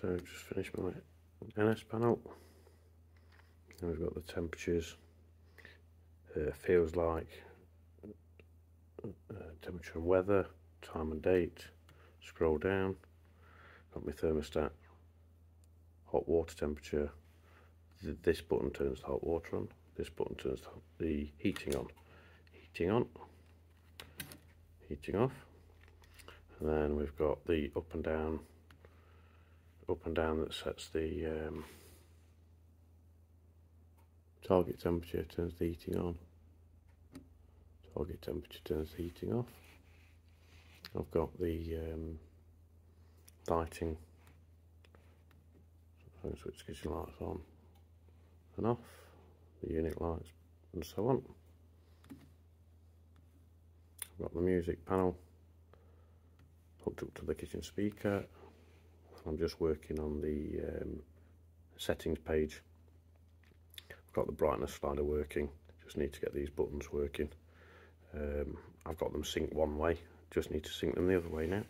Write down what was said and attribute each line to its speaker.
Speaker 1: So just finished my NS panel. We've got the temperatures. Uh, feels like uh, temperature and weather, time and date. Scroll down. Got my thermostat. Hot water temperature. This button turns the hot water on. This button turns the heating on. Heating on. Heating off. And then we've got the up and down up and down that sets the um, target temperature turns the heating on. Target temperature turns the heating off. I've got the um, lighting switch kitchen lights on and off the unit lights and so on. I've got the music panel hooked up to the kitchen speaker I'm just working on the um, settings page. I've got the brightness slider working just need to get these buttons working. Um, I've got them synced one way just need to sync them the other way now